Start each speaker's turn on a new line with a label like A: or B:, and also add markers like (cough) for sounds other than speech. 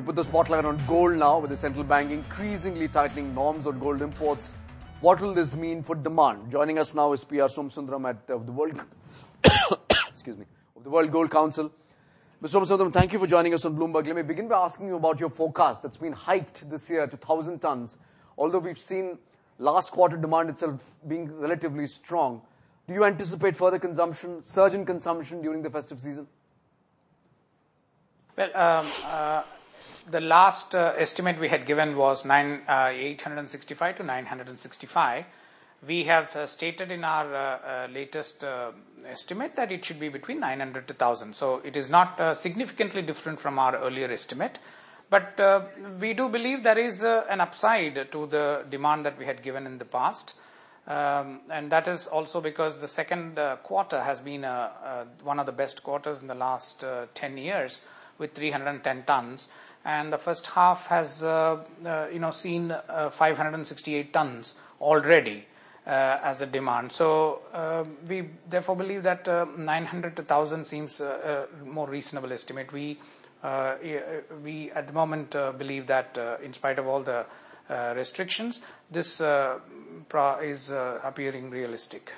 A: We put the spotlight on gold now with the central bank increasingly tightening norms on gold imports. What will this mean for demand? Joining us now is PR Somasundaram at uh, the World, (coughs) excuse me, of the World Gold Council. Mr. Somasundaram, thank you for joining us on Bloomberg. Let me begin by asking you about your forecast that's been hiked this year to 1,000 tons. Although we've seen last quarter demand itself being relatively strong, do you anticipate further consumption, surge in consumption during the festive season?
B: Well, um, uh, the last uh, estimate we had given was nine, uh, 865 to 965. We have uh, stated in our uh, uh, latest estimate that it should be between 900 to 1000. So it is not significantly different from our earlier estimate. But we do believe there is an upside to the demand that we had given in the past. Um, and that is also because the second quarter has been one of the best quarters in the last 10 years with 310 tons, and the first half has, uh, uh, you know, seen uh, 568 tons already uh, as the demand. So uh, we therefore believe that uh, 900 to 1,000 seems a more reasonable estimate. We we at the moment believe that in spite of all the restrictions, this is appearing realistic.